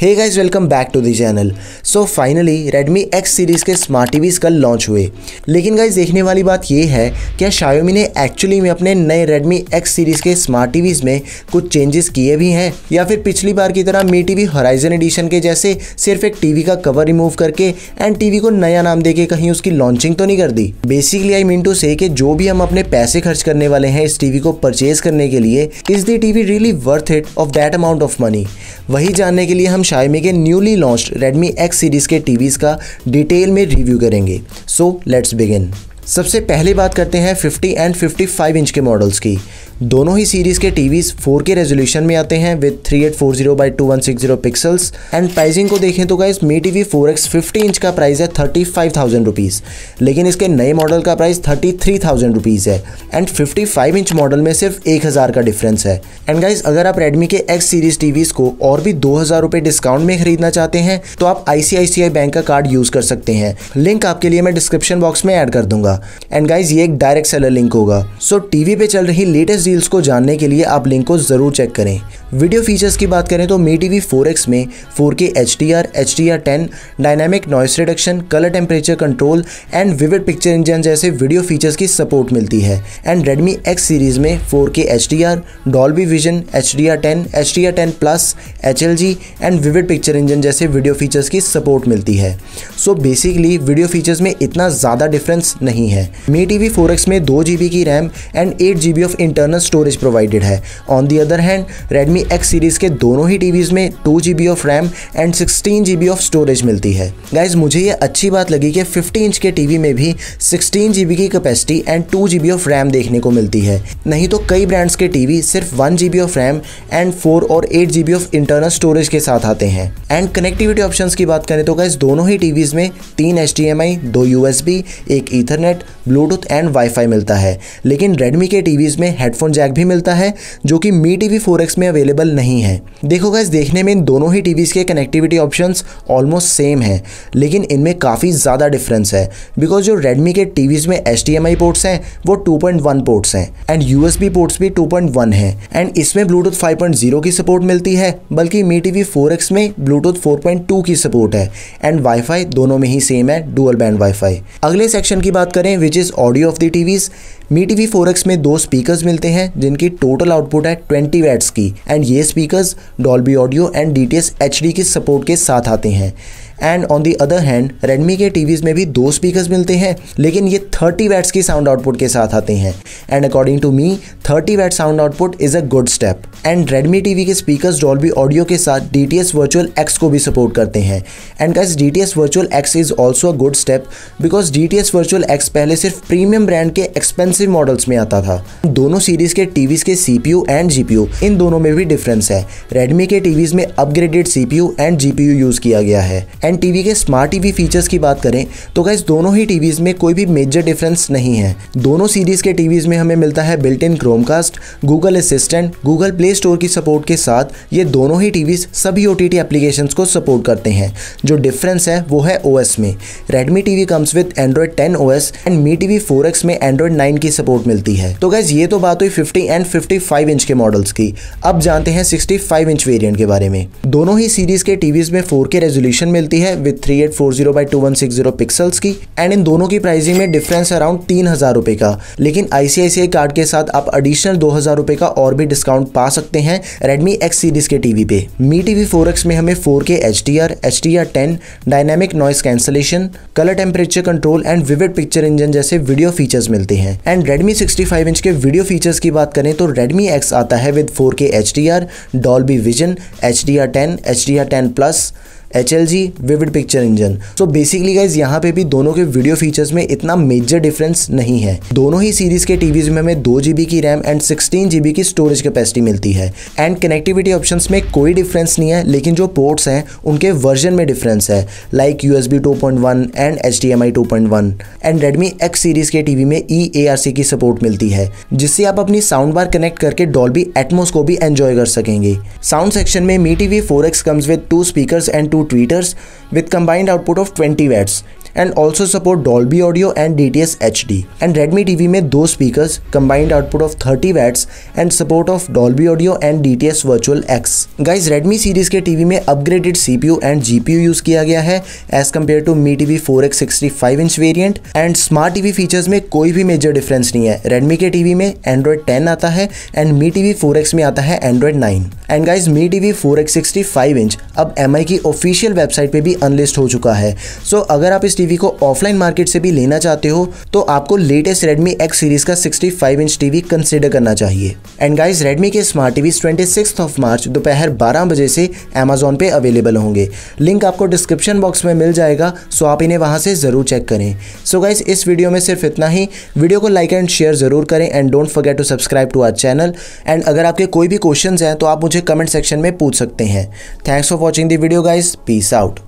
Hey guys welcome back to the channel so finally Redmi X series के smart TVs कल launch हुए। लेकिन guys देखने वाली बात यह है, क्या Xiaomi ने एक्चुअली में अपने नए Redmi X सीरीज़ के स्मार्ट टीवीज़ में कुछ चेंजेस किए भी हैं? या फिर पिछली बार की तरह मी टीवी हॉराइजन एडिशन के जैसे सिर्फ़ एक टीवी का कवर रिमूव करके एंड टीवी को नया नाम देके कहीं उसकी लॉन्चिंग तो नहीं कर दी? Basically I mean to say कि जो भी हम अपने पैसे खर्च करने वाले हैं इस टीवी को परचेज करने के लिए is the TV really worth it of that amount of money वही जानने के लिए हम Xiaomi के newly launch Redmi X series के टीवीज़ का डिटेल में रिव्यू करेंगे। सो लेट्स बिगिन सबसे पहले बात करते हैं 50 एंड 55 इंच के मॉडल्स की। दोनों ही सीरीज़ के टीवीज़ 4K रेजोल्यूशन में आते हैं with 3840 by 2160 pixels and pricing को देखें तो guys Mi TV 4X 50 inch का प्राइस है थर्टी फाइव थाउज़ेंड रुपीज़ लेकिन इसके नए मॉडल का price thirty three thousand rupees है. एंड 55 इंच मॉडल में सिर्फ़ एक हज़ार का डिफरेंस है. एंड गाइज़ अगर आप रेडमी के एक्स सीरीज़ टीवीज़ को और भी दो हज़ार रुपये डिस्काउंट में खरीदना चाहते हैं तो आप ICICI बैंक का कार्ड यूज़ कर सकते हैं. लिंक आपके लिए मैं डिस्क्रिप्शन बॉक्स में ऐड कर दूँगा. एंड गाइज़ ये एक डायरेक्ट सेलर लिंक होगा. सो टीवी पे चल रही लेटेस्ट डील्स को जानने के लिए आप लिंक को ज़रूर चेक करें। वीडियो फीचर्स की बात करें तो मी टी वी में four K H D R H D R ten dynamic noise reduction colour temperature control and vivid picture engine जैसे वीडियो फीचर्स की सपोर्ट मिलती है। एंड रेडमी एक्स सीरीज़ में four K H D R Dolby Vision H D R ten H D R ten plus H L G and vivid picture engine जैसे video features की support मिलती है। So so basically video features में इतना ज़्यादा difference नहीं है। मी T V में दो जी बी की RAM and eight G B of internal storage provided है। On the other hand Redmi X series के दोनों ही टीवीज़ में two G of RAM and sixteen G of storage मिलती है। गाइज़ मुझे ये अच्छी बात लगी कि फिफ्टी इंच के टीवी में भी सिक्सटीन जी की capacity and two G of RAM देखने को मिलती है। नहीं तो कई ब्रांड्स के टीवी सिर्फ़ one G of RAM and four और eight G of internal storage के साथ आते हैं। एंड कनेक्टिविटी ऑप्शंस की बात करें तो गाइज़ दोनों ही टीवीज़ में तीन एच दो यू एक ईथरनेट ब्लूटूथ एंड वाईफाई मिलता है। लेकिन रेडमी के टीवीज़ में हेडफोन जैक भी मिलता है, जो कि मी टी वी में अवेलेबल नहीं है। देखो गाइज़ देखने में इन दोनों ही टीवीज़ के कनेक्टिविटी ऑप्शंस ऑलमोस्ट सेम है, लेकिन इनमें काफ़ी ज़्यादा डिफरेंस है बिकॉज़ जो रेडमी के टीवीज़ में HDMI पोर्ट्स हैं, वो 2.1 पोर्ट्स हैं एंड USB पोर्ट्स भी 2.1 हैं एंड इसमें ब्लूटूथ 5.0 की सपोर्ट मिलती है, बल्कि मी टी वी में ब्लूटूथ 4.2 की सपोर्ट है एंड वाईफाई दोनों में ही सेम है डुअल बैंड वाईफाई अगले सेक्शन की बात करें which is audio of the TVs Mi T V में दो स्पीकर्स मिलते हैं, जिनकी टोटल आउटपुट है 20 वैट्स की। एंड ये speakers Dolby audio and D T S H D की सपोर्ट के साथ आते हैं। And on the other hand Redmi के टीवीज़ में भी दो स्पीकर्स मिलते हैं, लेकिन ये 30 वैट्स की साउंड आउटपुट के साथ आते हैं। And according to me 30 watt sound output is a good step and Redmi TV के स्पीकर्स डॉल्बी ऑडियो के साथ D T S virtual X को भी सपोर्ट करते हैं। And guys D T S virtual X is also a good step because D T S virtual X पहले सिर्फ़ premium brand के एक्सपेंसिव मॉडल्स में आता था। दोनों सीरीज़ के टीवीज़ के C P U and G P U इन दोनों में भी डिफरेंस है। रेडमी के टीवीज़ में upgraded C P U and G P U use किया गया है। एंड टीवी के स्मार्ट टीवी फीचर्स की बात करें तो गाइज़ दोनों ही टीवीज़ में कोई भी मेजर डिफरेंस नहीं है। दोनों सीरीज़ के टीवीज़ में हमें मिलता है built in Chromecast Google Assistant Google Play Store की सपोर्ट के साथ ये दोनों ही टीवीज़ सभी ओ टी एप्लीकेशंस को सपोर्ट करते हैं। जो डिफरेंस है, वो है ओ में। Redmi TV comes with Android ten O and Mi TV four में एंड्रॉइड नाइन की सपोर्ट मिलती है। तो गैस ये तो बात हुई फिफ्टी एंड फिफ्टी इंच के मॉडल्स की। अब जानते हैं सिक्सटी फाइव इंच वेरियंट के बारे में। दोनों ही सीरीज़ के टीवीज़ में फोर के रेजोल्यूशन मिलती है with three eight four zero by two one six zero pixels की एंड इन दोनों की प्राइसिंग में डिफरेंस अराउंड तीन हज़ार रुपए का। लेकिन आईसीआईसीआई कार्ड के साथ आप एडिशनल दो हज़ार रुपए का और भी डिस्काउंट पा सकते हैं रेडमी एक्स सीरीज़ के टीवी पे। मी टीवी फोर एक्स में हमें four K H D R H D R ten dynamic noise cancellation colour temperature control and vivid picture engine जैसे वीडियो फीचर्स मिलते हैं। And Redmi sixty five inch के video features की बात करें तो रेडमी एक्स आता है with four K H D R Dolby Vision H D R ten H D R ten plus H L G vivid picture engine so basically guys यहाँ पे भी दोनों के वीडियो फीचर्स में इतना मेजर डिफरेंस नहीं है। दोनों ही सीरीज़ के टीवीज में हमें दो जीबी की रैम एंड सिक्सटीन जीबी की स्टोरेज कैपेसिटी मिलती है। एंड कनेक्टिविटी ऑप्शन में कोई डिफरेंस नहीं है, लेकिन जो पोर्ट्स हैं, उनके वर्जन में डिफरेंस है। Like U S B two point one and H D M I two point one and Redmi X series के टीवी में ई ए आर सी की सपोर्ट मिलती है, जिससे आप अपनी साउंड बार कनेक्ट करके डॉल्बी एटमोस को भी एंजॉय कर सकेंगे। साउंड सेक्शन में Mi TV four X comes with two speaker and two two tweeters with combined output of 20 watts. And also support Dolby audio and D T S H D and Redmi TV में दो speakers combined output of thirty watts and support of Dolby audio and D T S virtual X guys Redmi series के TV में upgraded CPU and GPU use किया गया है as compared to Mi TV four X sixty five inch variant and smart TV features में कोई भी major difference नहीं है. रेडमी के टीवी में एंड्रॉइड टेन आता है and Mi TV four X में आता है Android nine and guys Mi TV four X sixty five inch अब एम आई की ऑफिशियल वेबसाइट पे भी अनलिस्ट हो चुका है. सो अगर आप इस टीवी को ऑफलाइन मार्केट से भी लेना चाहते हो तो आपको लेटेस्ट रेडमी एक्स सीरीज़ का 65 इंच टीवी कंसिडर करना चाहिए। एंड गाइस रेडमी के smart TV twenty of March दोपहर 12 बजे से अमेजोन पे अवेलेबल होंगे। लिंक आपको डिस्क्रिप्शन बॉक्स में मिल जाएगा सो आप इन्हें वहाँ से ज़रूर चेक करें। सो so गाइस इस वीडियो में सिर्फ़ इतना ही। वीडियो को लाइक एंड शेयर ज़रूर करें and don't forget to subscribe to our channel and अगर आपके कोई भी क्वेश्चन हैं तो आप मुझे कमेंट सेक्शन में पूछ सकते हैं। Thanks for watching the video guys peace out